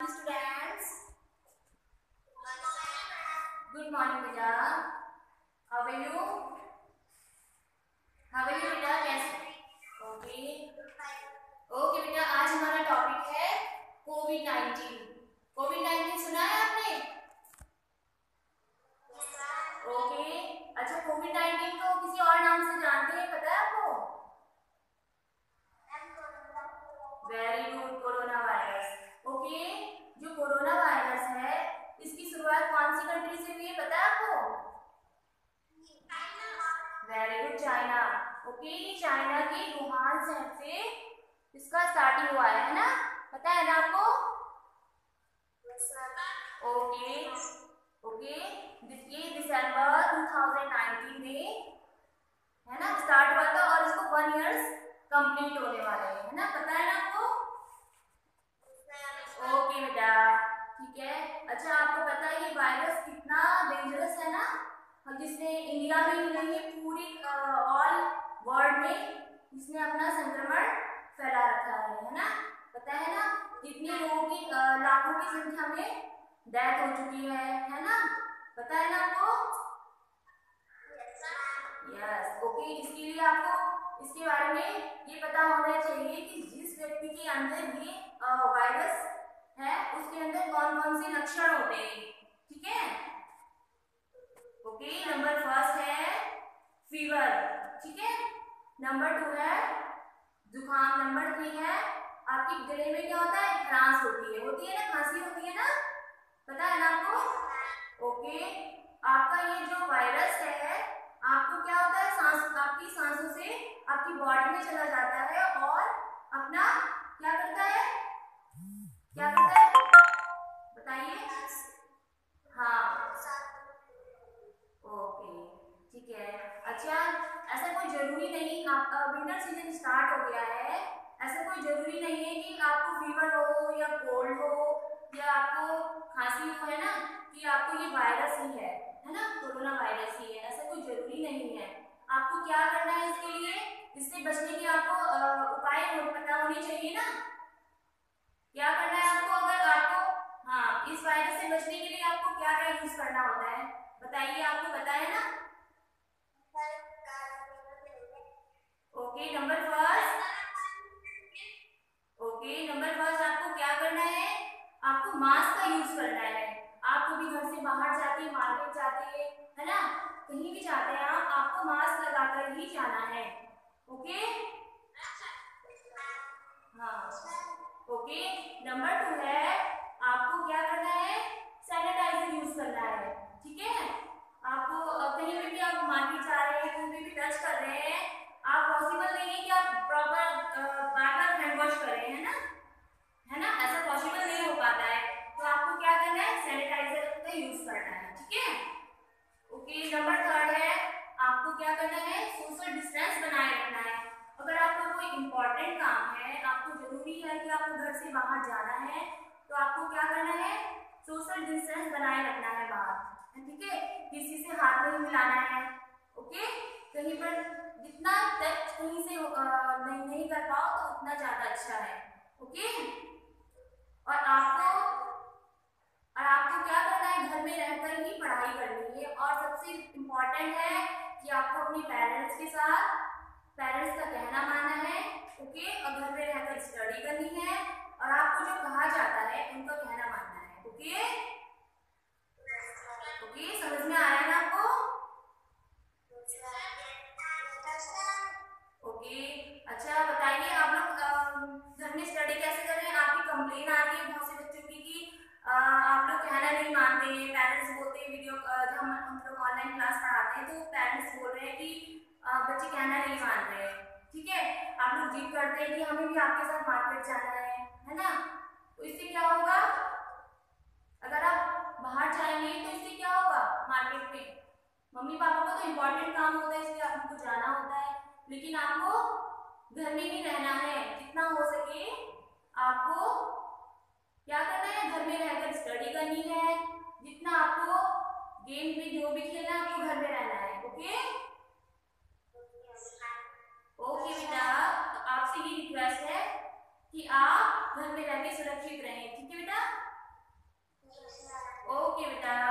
students good morning beta how are you? How are you beta कैसे okay okay बेटा आज हमारा topic है कोविड नाइन्टीन कोविड नाइन्टीन सुना है आपने? ओके अच्छा कोविड नाइन्टीन को किसी और नाम से जानते हैं? पता है आपको? Very good corona virus okay जो कोरोना वायरस है इसकी शुरुआत कौन सी कंट्री से हुई है पता है आपको? Very good China. ओके ये चाइना के वुहान शहर से इसका स्टार्टिंग हुआ है ना? पता है ना आपको? ओके ओके ये दिसंबर 2019 में है ना? स्टार्ट हुआ था और इसको वन इयर्स कंप्लीट होने वाले हैं है ना पता है ना आपको ओके बेटा ठीक है अच्छा आपको पता है ये वायरस कितना डेंजरस है ना? और जिसने इंडिया में ही नहीं, पूरी ऑल वर्ल्ड में इसने अपना संक्रमण फैला रखा है है ना? पता है ना कितने लोगों की लाखों की संख्या में डेथ हो चुकी है है ना? पता है ना आपको? यस ओके इसके लिए आपको, इसके बारे में ये पता होना चाहिए कि जिस व्यक्ति के अंदर ये वायरस है, उसके अंदर कौन कौन से लक्षण होते हैं? ठीक है? ओके नंबर फ़र्स्ट है फीवर ठीक है? नंबर टू है जुकाम नंबर थ्री है आपके गले में क्या होता है? खांस होती है। होती है ना, खांसी होती है ना? पता है ना आपको? ओके आपका ये जो वायरस है, आपको क्या होता है? सांस, आपकी सांसों से आपकी बॉडी में चला जाता है और अपना क्या करता है? बताइए। हाँ। ओके, ठीक है। अच्छा ऐसा कोई ज़रूरी नहीं आप विंटर सीज़न स्टार्ट हो गया है। ऐसा कोई ज़रूरी नहीं है कि आपको फीवर हो या कोल्ड हो या आपको खांसी हो, है ना, कि आपको ये वायरस ही है है ना कोरोना वायरस ही है। ऐसा कोई ज़रूरी नहीं है। आपको क्या करना है इसके लिए? इससे बचने के आपको उपाय पता होनी चाहिए ना। क्या करना है वायरस से बचने के लिए आपको क्या क्या यूज़ करना होता है? बताइए आपको पता ना? Okay number first okay number first आपको क्या करना है? आपको मास्क का यूज़ करना है। आप कभी घर से बाहर जाते हैं मार्केट जाते हैं, है ना? कहीं भी जाते हैं आप आपको मास्क लगाकर ही जाना है। ओके हाँ। ओके नंबर टू है आपको क्या करना है सैनिटाइजर यूज़ करना है ठीक है आपको कहीं पे भी आप मार्केट जा रहे हैं कहीं भी टच कर रहे हैं आप पॉसिबल नहीं कि आप प्रॉपर बार बार हैंड वॉश करें, है ना? है ना? ऐसा पॉसिबल नहीं हो पाता है। तो आपको क्या करना है? सैनिटाइजर का यूज़ करना है, ठीक है? ओके नंबर थर्ड है, आपको क्या करना है? सोशल डिस्टेंस बनाए रखना है। अगर आपका कोई काम है, आपको ज़रूरी है कि आपको घर से बाहर जाना है तो आपको क्या करना है? सोशल डिस्टेंस बनाए रखना है बाहर, ठीक है? किसी से हाथ नहीं मिलाना है ओके कहीं पर जितना नहीं, नहीं कर पाओ तो उतना ज़्यादा अच्छा है ओके? और आपको और आपको क्या करना है? घर में रहकर ही पढ़ाई करनी है। और सबसे इम्पोर्टेंट है कि आपको अपने पेरेंट्स के साथ पेरेंट्स का कहना मानना है ओके? और घर में रहकर स्टडी करनी है। और आपको जो कहा जाता है उनका कहना मानना है ओके ओके समझ में आ रहा है ना आपको ओके अच्छा बताइए आप लोग घर में स्टडी कैसे कर रहे हैं आपकी कंप्लेन आ रही है बहुत से बच्चों की कि आप लोग कहना नहीं मानते हैं पेरेंट्स बोलते हैं वीडियो जब हम हम लोग ऑनलाइन क्लास पढ़ाते हैं तो पेरेंट्स बोल रहे हैं कि बच्चे कहना नहीं मान रहे हैं, ठीक है? आप लोग जिद करते हैं कि हमें भी आपके साथ मार्केट जाना है है ना? तो इससे क्या होगा? अगर आप बाहर जाएँगे तो इससे क्या होगा? मार्केट में मम्मी पापा को तो इम्पोर्टेंट काम होता है, इसलिए आपको जाना होता है, लेकिन आपको घर में ही रहना है। जितना हो सके आपको क्या करना है? घर में रहकर स्टडी करनी है, जितना आपको गेम भी जो भी खेलना आपको घर में रहना है ओके ओके बेटा तो आपसे ये रिक्वेस्ट है कि आप घर में रहकर सुरक्षित रहें, ठीक है बेटा? ओके बेटा।